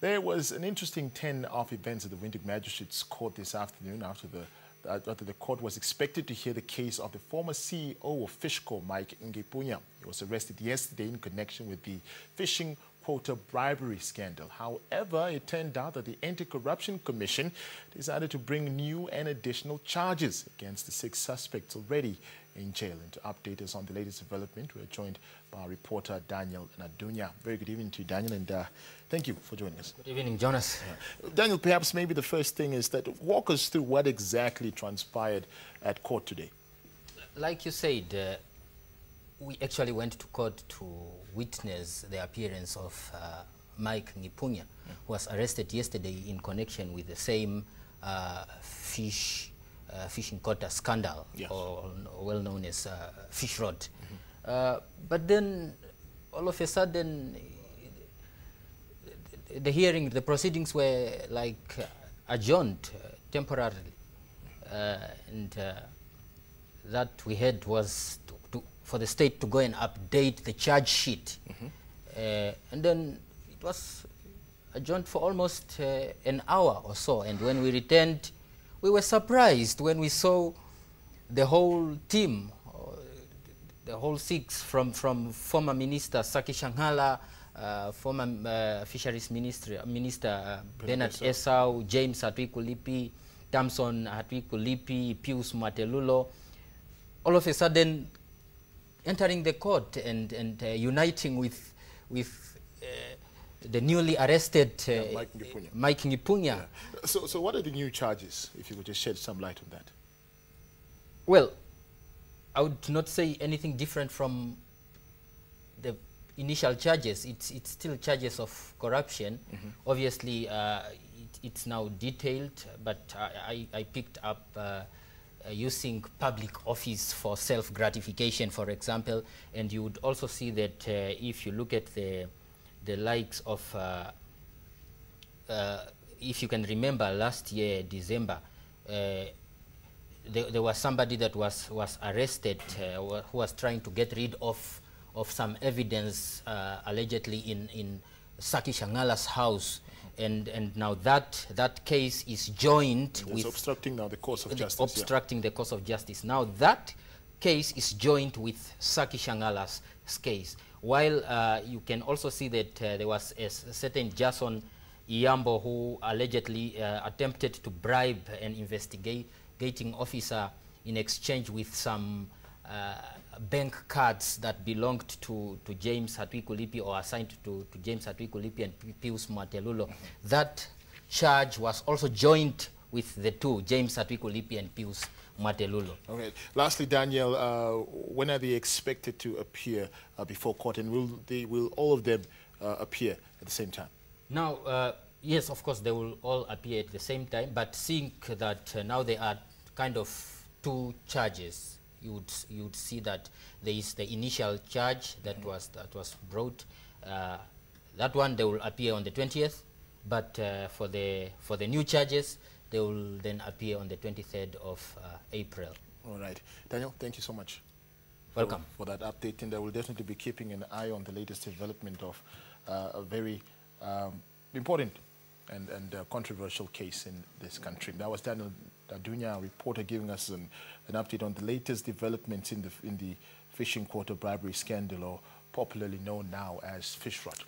There was an interesting 10 of events at the Windhoek Magistrates Court this afternoon after the after the court was expected to hear the case of the former CEO of Fishcor, Mike Nghipunya. He was arrested yesterday in connection with the fishing quota bribery scandal. However, it turned out that the Anti-Corruption Commission decided to bring new and additional charges against the six suspects already in jail. And to update us on the latest development, we are joined by our reporter Daniel Nadunya. Very good evening to you, Daniel, and uh, thank you for joining us. Good evening, Jonas. Yeah. Daniel, perhaps maybe the first thing is that walk us through what exactly transpired at court today. Like you said, uh, we actually went to court to witness the appearance of uh, Mike Nghipunya, yeah. who was arrested yesterday in connection with the same uh, fish uh, fishing quota scandal, yes. or, well known as uh, Fishrot. Mm -hmm. but then, all of a sudden, the hearing, the proceedings were like adjourned temporarily, and that we had was for the state to go and update the charge sheet. Mm -hmm. uh, and then it was adjourned for almost uh, an hour or so. And when we returned, we were surprised when we saw the whole team, uh, the whole six from, from former Minister Sacky Shanghala, uh, former uh, Fisheries Minister, Minister uh, Bernhard Esau, James Hatuikulipi, Tamson Hatuikulipi, Pius Mwatelulo, all of a sudden entering the court and, and uh, uniting with, with uh, the newly arrested uh, yeah, Mike Nghipunya. Mike Nghipunya. Yeah. So, so what are the new charges, if you could just shed some light on that? Well, I would not say anything different from the initial charges. It's, it's still charges of corruption. Mm -hmm. Obviously, uh, it, it's now detailed, but I, I picked up uh, uh, using public office for self-gratification, for example, and you would also see that uh, if you look at the the likes of, uh, uh, if you can remember last year, December, uh, there, there, was somebody that was, was arrested who was trying to get rid of, of some evidence allegedly in, in Sacky Shanghala's house and and now that that case is joined with obstructing now the course of justice obstructing yeah. the course of justice now that case is joined with Sacky Shanghala's case while uh, you can also see that uh, there was a certain Jason Iyambo who allegedly uh, attempted to bribe an investigating officer in exchange with some uh, bank cards that belonged to, to James Hatuikulipi or assigned to, to James Hatuikulipi and Pius Mwatelulo. Mm -hmm. That charge was also joined with the two, James Hatuikulipi and Pius Mwatelulo. Okay. Lastly, Daniel, uh, when are they expected to appear uh, before court, and will they will all of them uh, appear at the same time? Now, uh, yes, of course, they will all appear at the same time. But seeing that uh, now they are kind of two charges, you would you would see that there is the initial charge that mm -hmm. was that was brought. Uh, that one they will appear on the 20th, but for the for the new charges, they will then appear on the 23rd of uh, April. All right. Daniel, thank you so much. Welcome. For, for, that update, and I will definitely be keeping an eye on the latest development of uh, a very um, important and, and uh, controversial case in this country. That was Daniel Nadunya, a reporter, giving us an, an update on the latest developments in the, in the fishing quota bribery scandal, or popularly known now as fish rot.